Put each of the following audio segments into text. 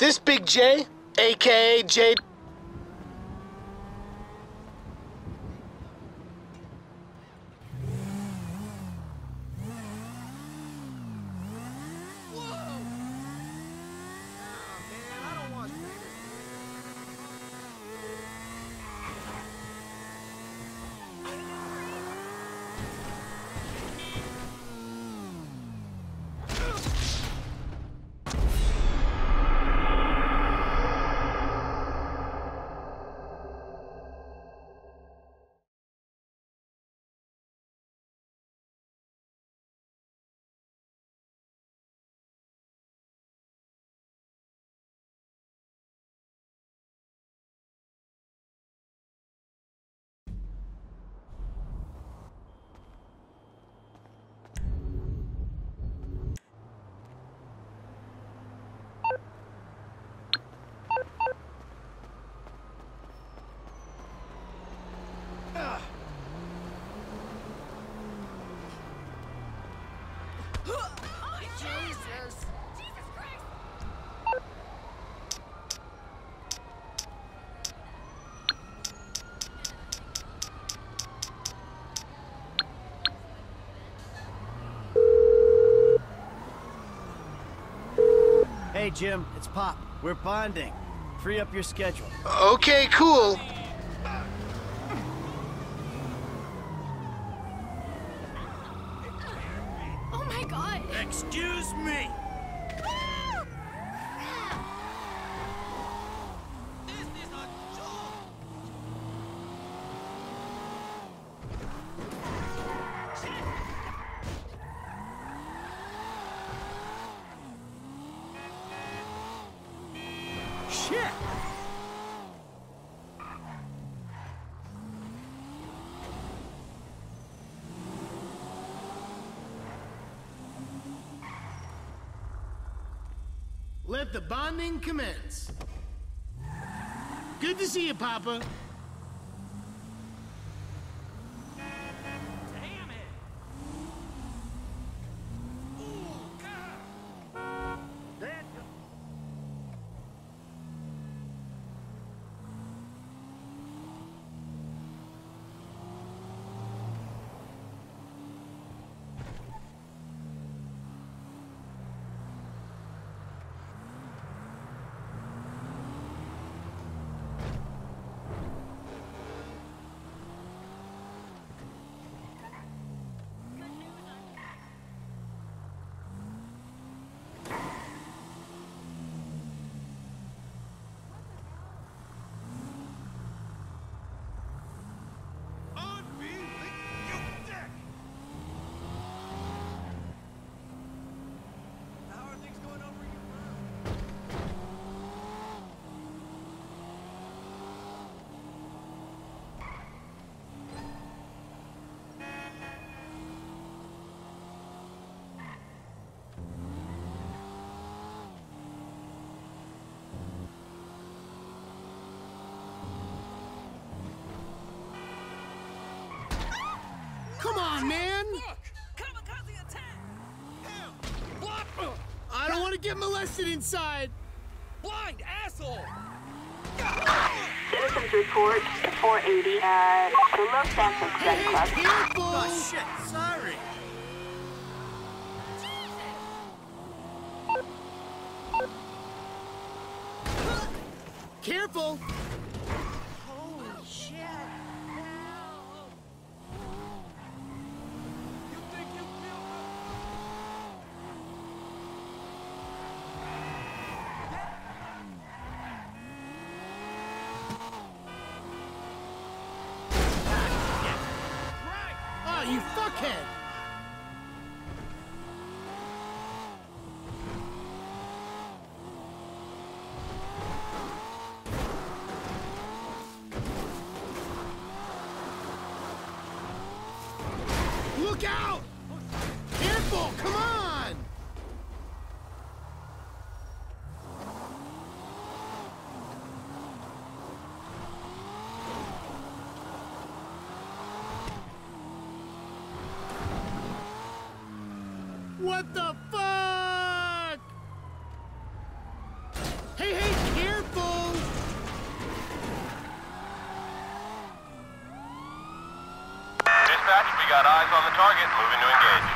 This Big J, aka J. Jesus! Hey, Jim, it's Pop. We're bonding. Free up your schedule. Okay, cool. Me! Shit! Let the bonding commence. Good to see you, Papa. Come on, man! Kamikaze attack! I don't want to get molested inside. Blind asshole! Citizens report 480 at the Los Santos Hey, Gun Club. careful! Oh, shit! Sorry! Careful! Look out! Careful! Come on! What the fuck? Dispatch. We got eyes on the target. Moving to engage.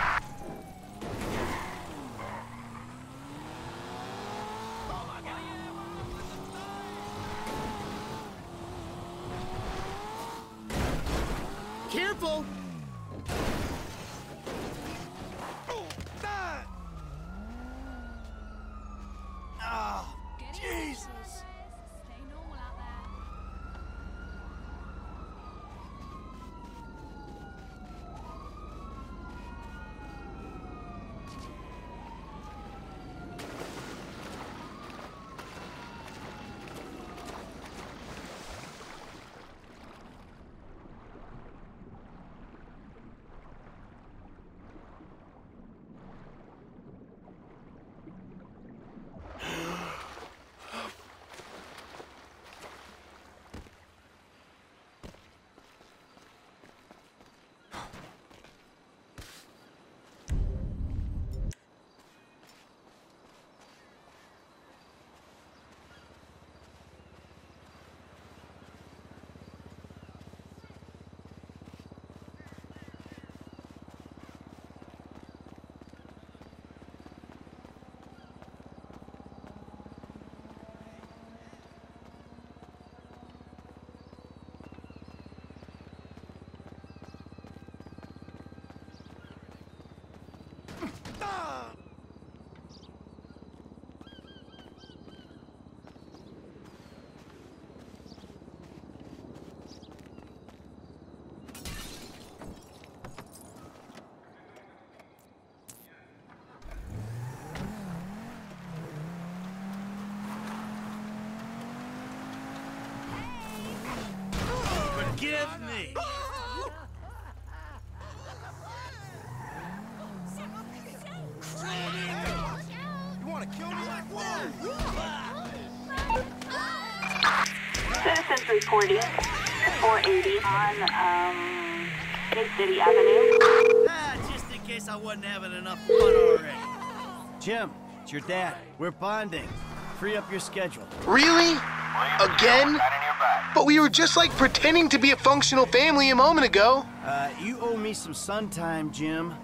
Careful! Jesus! Stay normal out there. Forgive me! You wanna kill me? Whoa! Citizens reporting 480 on um, Bay City Avenue. Ah, just in case I wasn't having enough fun already. Jim, it's your dad. We're bonding. Free up your schedule. Really? Again? But we were just like pretending to be a functional family a moment ago. Uh, you owe me some son time, Jim.